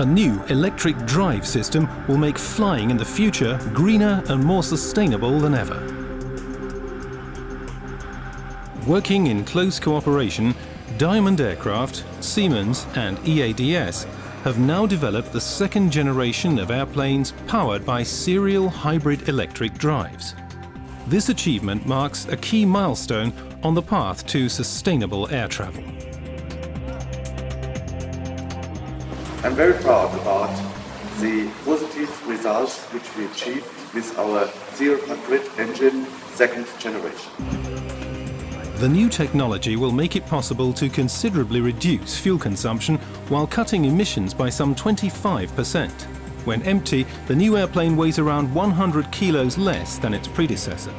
A new electric drive system will make flying in the future greener and more sustainable than ever. Working in close cooperation, Diamond Aircraft, Siemens and EADS have now developed the second generation of airplanes powered by serial hybrid electric drives. This achievement marks a key milestone on the path to sustainable air travel. I'm very proud about the positive results which we achieved with our zero hybrid engine second generation. The new technology will make it possible to considerably reduce fuel consumption while cutting emissions by some 25%. When empty, the new airplane weighs around 100 kilos less than its predecessor.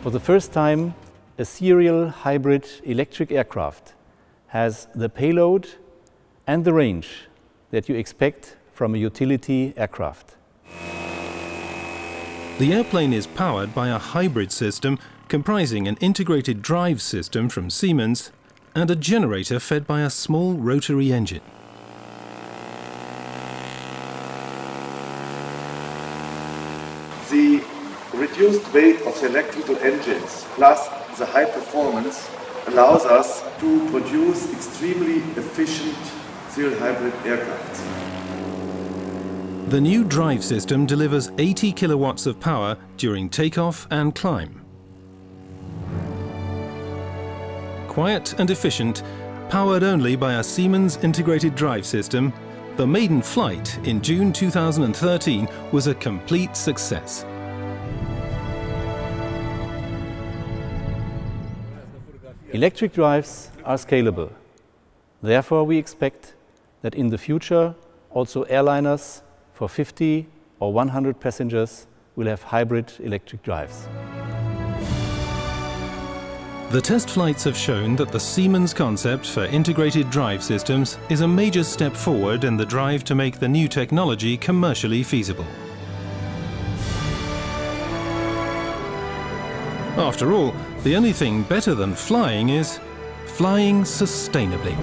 For the first time, a serial hybrid electric aircraft has the payload and the range that you expect from a utility aircraft. The airplane is powered by a hybrid system comprising an integrated drive system from Siemens and a generator fed by a small rotary engine. The reduced weight of the electrical engines plus the high performance allows us to produce extremely efficient serial hybrid aircraft. The new drive system delivers 80 kilowatts of power during takeoff and climb. Quiet and efficient, powered only by a Siemens integrated drive system, the maiden flight in June 2013 was a complete success. Electric drives are scalable. Therefore, we expect that in the future, also airliners for 50 or 100 passengers will have hybrid electric drives. The test flights have shown that the Siemens concept for integrated drive systems is a major step forward in the drive to make the new technology commercially feasible. After all, the only thing better than flying is flying sustainably.